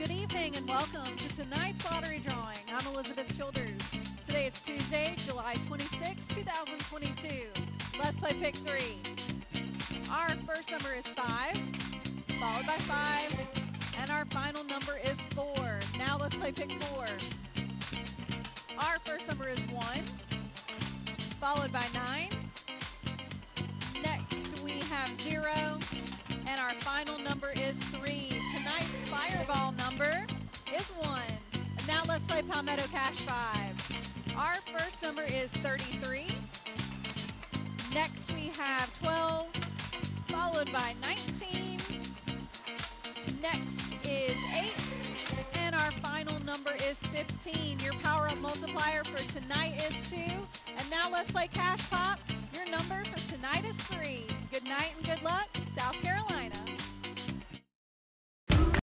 Good evening and welcome to tonight's lottery drawing. I'm Elizabeth Childers. Today is Tuesday, July 26, 2022. Let's play pick three. Our first number is five, followed by five, and our final number is four. Now let's play pick four. Our first number is one, followed by nine. Next we have zero, and our final number is three. Palmetto Cash Five. Our first number is 33. Next we have 12, followed by 19. Next is 8, and our final number is 15. Your power up multiplier for tonight is 2. And now let's play Cash Pop. Your number for